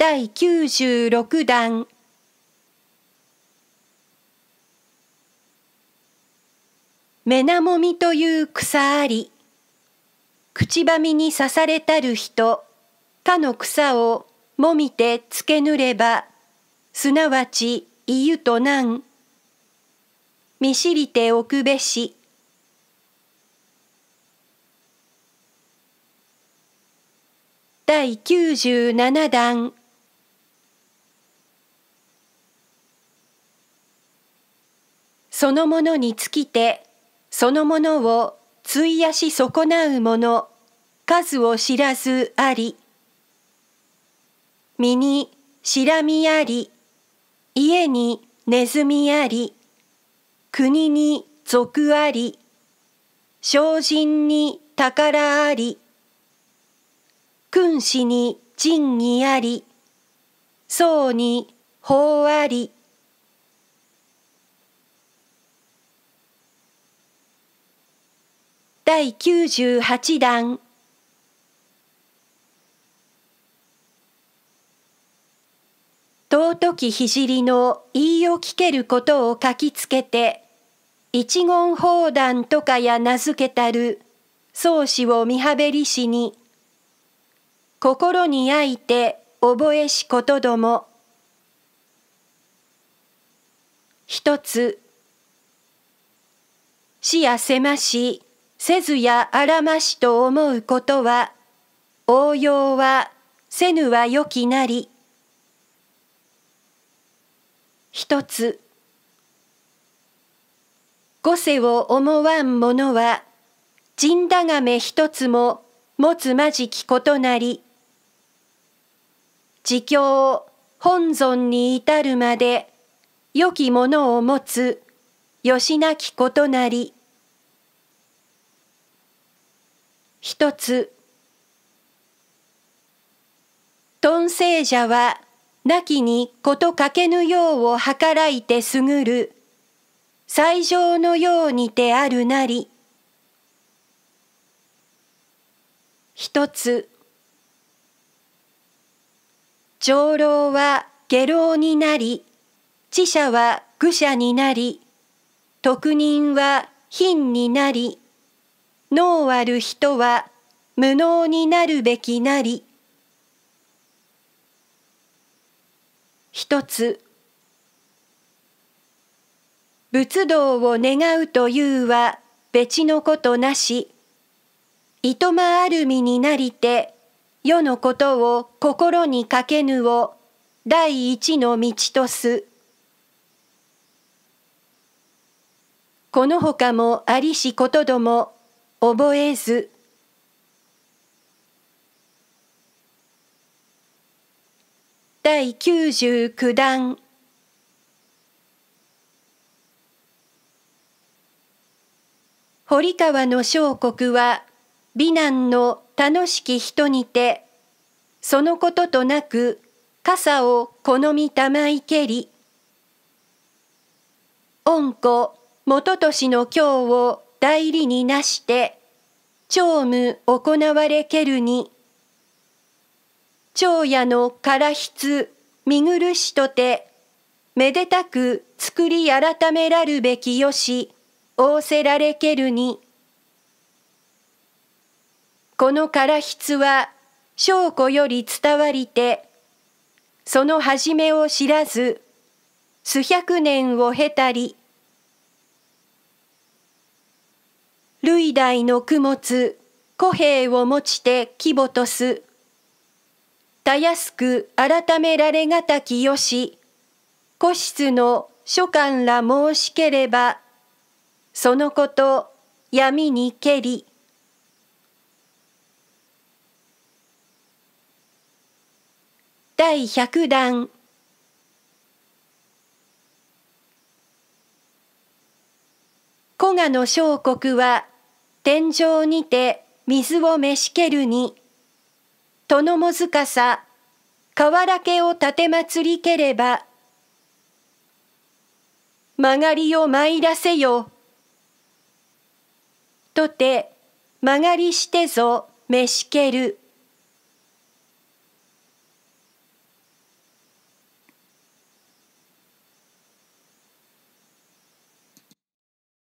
第96弾メナモミという草あり。口ばみに刺されたる人、かの草をもみてつけぬれば、すなわちいゆとなん。見知りておくべし。第97弾そのものに尽きて、そのものを費やし損なうもの、数を知らずあり。身にしらみあり、家にネズミあり、国に賊あり、精進に宝あり、君子に仁義あり、僧に法あり、第98弾尊き聖の言いを聞けることを書きつけて、一言砲弾とかや名付けたる宗師を見はべりしに、心にあいて覚えしことども。一つ、死やせまし、せずやあらましと思うことは、応用はせぬはよきなり。一つ、五世を思わん者は、神だがめ一つも持つまじきことなり。自教本尊に至るまで、良きものを持つ、よしなきことなり。一つ、頓聖者は、なきにことかけぬようを計らいてすぐる、最上のようにてあるなり。一つ、長老は下老になり、知者は愚者になり、特人は貧になり、脳ある人は無能になるべきなり。一つ、仏道を願うというは別のことなし、いとまある身になりて、世のことを心にかけぬを第一の道とす。このほかもありしことども覚えず。第99弾堀川の小国は美男の楽しき人にて、そのこととなく傘を好みたまいけり、恩子元年の今日を代理になして、長務行われけるに、長夜のから筆見苦しとて、めでたく作り改めらるべきよし、仰せられけるに、このから筆は、証拠より伝わりて、その始めを知らず、数百年を経たり、類代の供物、古兵を持ちて規模とす。たやすく改められがたきよし、古室の書簡ら申しければ、そのこと闇にけり。第百弾古賀の小国は天井にて水を召しけるに、殿もずかさ、河原家を立て祭りければ、曲がりを参らせよ。とて、曲がりしてぞ召しける。